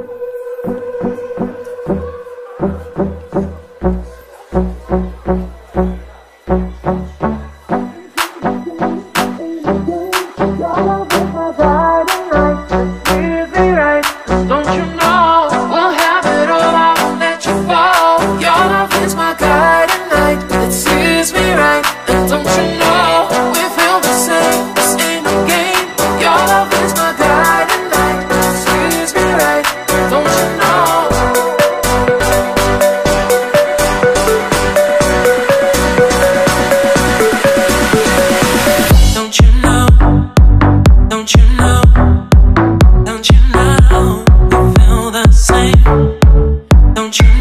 Thank you. same. Don't you?